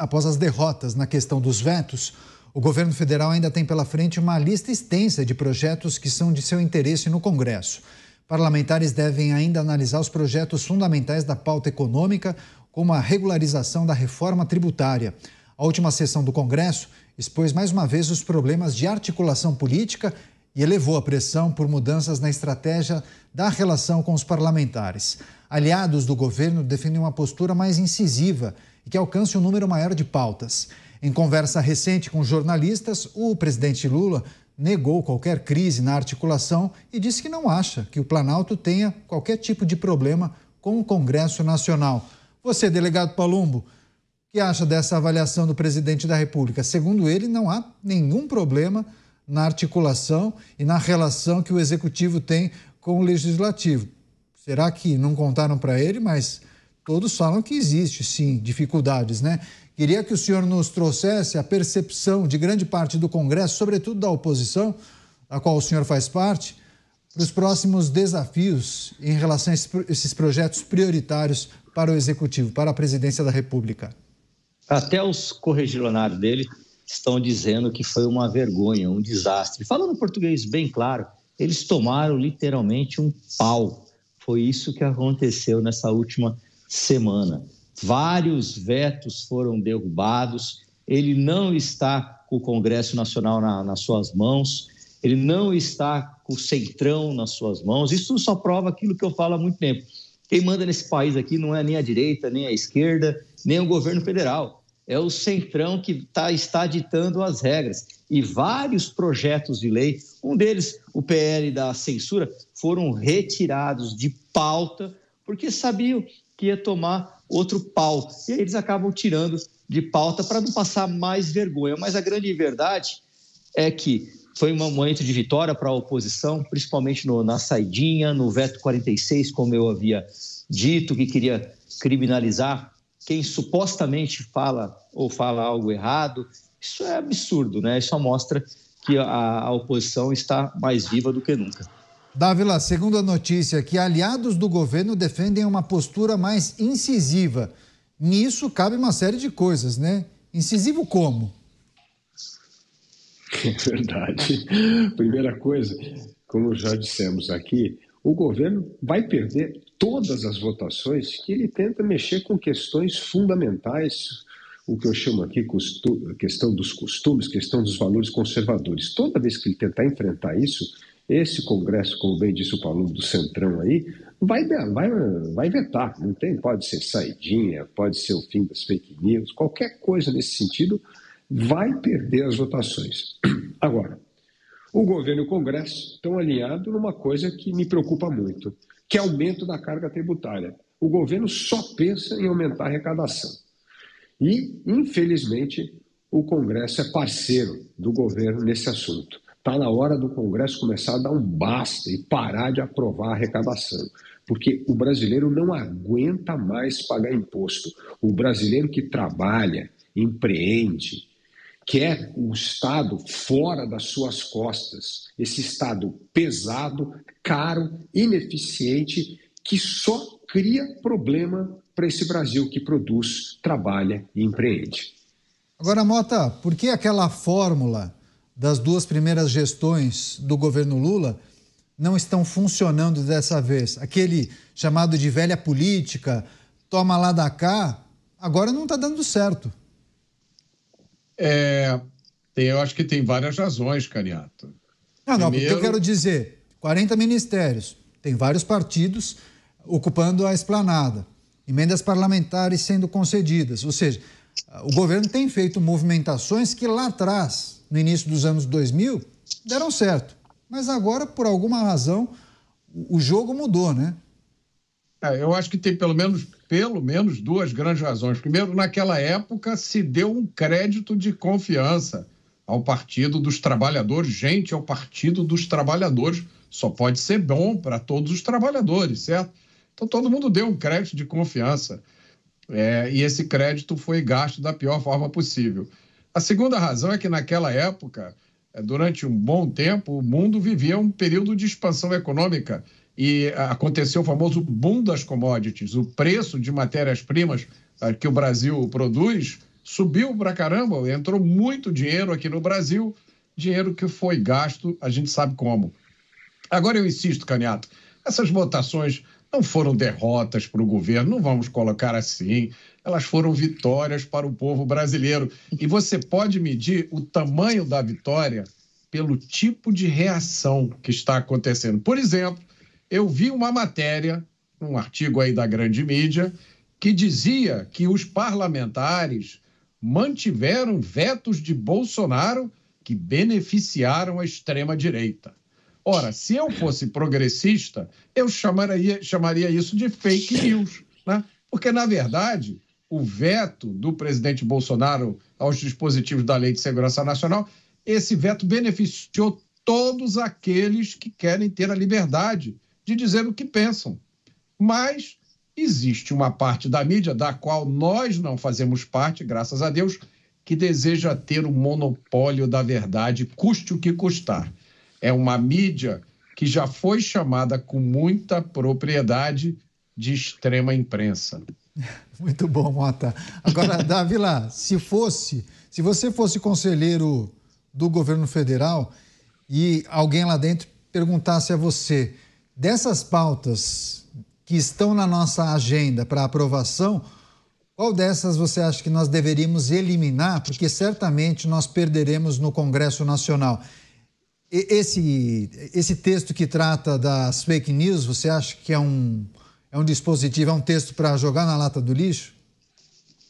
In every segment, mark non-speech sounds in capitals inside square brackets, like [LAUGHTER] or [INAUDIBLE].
após as derrotas na questão dos vetos, o governo federal ainda tem pela frente uma lista extensa de projetos que são de seu interesse no Congresso. Parlamentares devem ainda analisar os projetos fundamentais da pauta econômica, como a regularização da reforma tributária. A última sessão do Congresso expôs mais uma vez os problemas de articulação política e elevou a pressão por mudanças na estratégia da relação com os parlamentares. Aliados do governo defendem uma postura mais incisiva que alcance um número maior de pautas. Em conversa recente com jornalistas, o presidente Lula negou qualquer crise na articulação e disse que não acha que o Planalto tenha qualquer tipo de problema com o Congresso Nacional. Você, delegado Palumbo, que acha dessa avaliação do presidente da República? Segundo ele, não há nenhum problema na articulação e na relação que o executivo tem com o legislativo. Será que não contaram para ele, mas todos falam que existe sim dificuldades, né? Queria que o senhor nos trouxesse a percepção de grande parte do Congresso, sobretudo da oposição, a qual o senhor faz parte, para os próximos desafios em relação a esses projetos prioritários para o Executivo, para a presidência da República. Até os correligionários dele estão dizendo que foi uma vergonha, um desastre. Falando português bem claro, eles tomaram literalmente um pau. Foi isso que aconteceu nessa última semana vários vetos foram derrubados, ele não está com o Congresso Nacional na, nas suas mãos, ele não está com o Centrão nas suas mãos. Isso só prova aquilo que eu falo há muito tempo. Quem manda nesse país aqui não é nem a direita, nem a esquerda, nem o governo federal. É o Centrão que tá, está ditando as regras. E vários projetos de lei, um deles, o PL da censura, foram retirados de pauta porque sabiam que ia tomar outro pau. E aí eles acabam tirando de pauta para não passar mais vergonha. Mas a grande verdade é que foi um momento de vitória para a oposição, principalmente no, na saidinha, no veto 46, como eu havia dito, que queria criminalizar quem supostamente fala ou fala algo errado. Isso é absurdo, né? Isso mostra que a, a oposição está mais viva do que nunca. Dávila, segundo a notícia, que aliados do governo defendem uma postura mais incisiva. Nisso cabe uma série de coisas, né? Incisivo como? [LAUGHS] É verdade. Primeira coisa, como já dissemos aqui, o governo vai perder todas as votações que ele tenta mexer com questões fundamentais, o que eu chamo aqui questão dos costumes, questão dos valores conservadores. Toda vez que ele tentar enfrentar isso, esse Congresso, como bem disse o Paulo do Centrão aí, vai, vai, vai vetar. Não tem, pode ser saidinha, pode ser o fim das fake news, qualquer coisa nesse sentido vai perder as votações. [CLEARS THROAT] Agora, o governo e o Congresso estão alinhados numa coisa que me preocupa muito, que é aumento da carga tributária. O governo só pensa em aumentar a arrecadação. E, infelizmente, o Congresso é parceiro do governo nesse assunto. Está na hora do Congresso começar a dar um basta e parar de aprovar a arrecadação. Porque o brasileiro não aguenta mais pagar imposto. O brasileiro que trabalha, empreende, quer o Estado fora das suas costas. Esse Estado pesado, caro, ineficiente, que só cria problema para esse Brasil que produz, trabalha e empreende. Agora, Mota, por que aquela fórmula das duas primeiras gestões do governo Lula não estão funcionando dessa vez. Aquele chamado de velha política, toma lá da cá, agora não está dando certo. É, eu acho que tem várias razões, Cariato. Não, não, Primeiro... porque eu quero dizer, 40 ministérios, tem vários partidos ocupando a esplanada, emendas parlamentares sendo concedidas, ou seja, o governo tem feito movimentações que lá atrás no início dos anos 2000 deram certo. Mas agora, por alguma razão, o jogo mudou, né? É, eu acho que tem pelo menos, pelo menos duas grandes razões. Primeiro, naquela época se deu um crédito de confiança ao Partido dos Trabalhadores. Gente, é o Partido dos Trabalhadores. Só pode ser bom para todos os trabalhadores, certo? Então todo mundo deu um crédito de confiança. É, e esse crédito foi gasto da pior forma possível. A segunda razão é que naquela época, eh, durante um bom tempo, o mundo vivia um período de expansão econômica e aconteceu o famoso boom das commodities. O preço de matérias-primas eh, que o Brasil produz subiu para caramba, entrou muito dinheiro aqui no Brasil, dinheiro que foi gasto, a gente sabe como. Agora eu insisto, Caniato, essas votações não foram derrotas para o governo, não vamos colocar assim. Elas foram vitórias para o povo brasileiro. E você pode medir o tamanho da vitória pelo tipo de reação que está acontecendo. Por exemplo, eu vi uma matéria, um artigo aí da grande mídia, que dizia que os parlamentares mantiveram vetos de Bolsonaro que beneficiaram a extrema-direita. Ora, se eu fosse progressista, eu chamaria, chamaria isso de fake news, né? porque, na verdade, o veto do presidente Bolsonaro aos dispositivos da Lei de Segurança Nacional, esse veto beneficiou todos aqueles que querem ter a liberdade de dizer o que pensam. Mas existe uma parte da mídia, da qual nós não fazemos parte, graças a Deus, que deseja ter o monopólio da verdade, custe o que custar. É uma mídia que já foi chamada com muita propriedade de extrema imprensa. [LAUGHS] Muito bom, Mota. Agora, [LAUGHS] Davi lá, se fosse, se você fosse conselheiro do governo federal e alguém lá dentro perguntasse a você dessas pautas que estão na nossa agenda para aprovação, qual dessas você acha que nós deveríamos eliminar? Porque certamente nós perderemos no Congresso Nacional. Esse, esse texto que trata das fake news, você acha que é um, é um dispositivo, é um texto para jogar na lata do lixo?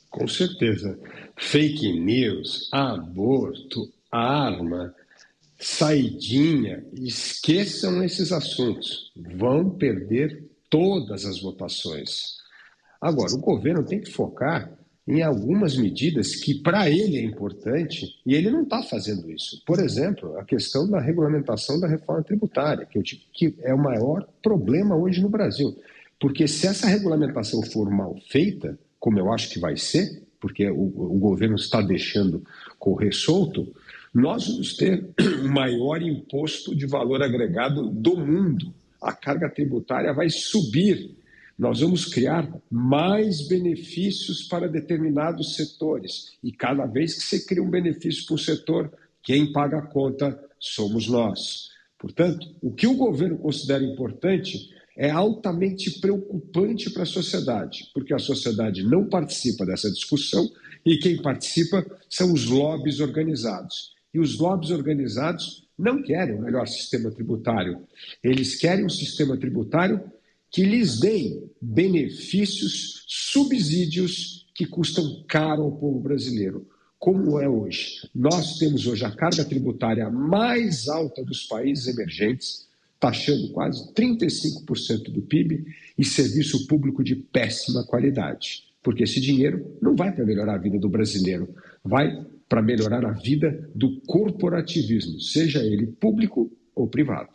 Com certeza. Fake news, aborto, arma, saidinha, esqueçam esses assuntos. Vão perder todas as votações. Agora, o governo tem que focar em algumas medidas que para ele é importante e ele não está fazendo isso. Por exemplo, a questão da regulamentação da reforma tributária, que eu digo que é o maior problema hoje no Brasil. Porque se essa regulamentação for mal feita, como eu acho que vai ser, porque o, o governo está deixando correr solto, nós vamos ter [CLEARS THROAT] o maior imposto de valor agregado do mundo. A carga tributária vai subir. Nós vamos criar mais benefícios para determinados setores. E cada vez que você cria um benefício para o setor, quem paga a conta somos nós. Portanto, o que o governo considera importante é altamente preocupante para a sociedade, porque a sociedade não participa dessa discussão e quem participa são os lobbies organizados. E os lobbies organizados não querem o melhor sistema tributário. Eles querem um sistema tributário que lhes dê benefícios, subsídios que custam caro ao povo brasileiro, como é hoje. Nós temos hoje a carga tributária mais alta dos países emergentes, taxando quase 35% do PIB e serviço público de péssima qualidade. Porque esse dinheiro não vai para melhorar a vida do brasileiro, vai para melhorar a vida do corporativismo, seja ele público ou privado.